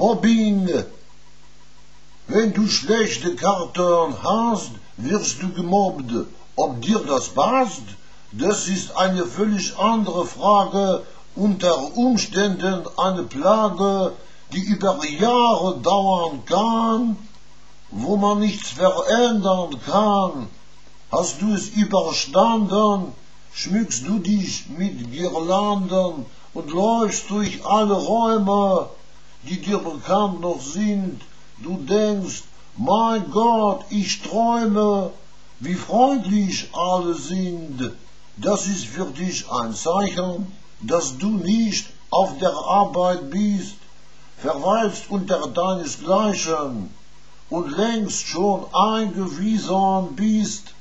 Mobbing. Wenn du schlechte Karten hast, wirst du gemobbt. Ob dir das passt, das ist eine völlig andere Frage, unter Umständen eine Plage, die über Jahre dauern kann, wo man nichts verändern kann. Hast du es überstanden, schmückst du dich mit Girlanden und läufst durch alle Räume, die dir bekannt noch sind. Du denkst, mein Gott, ich träume, wie freundlich alle sind. Das ist für dich ein Zeichen, dass du nicht auf der Arbeit bist, verweilst unter deinesgleichen und längst schon eingewiesen bist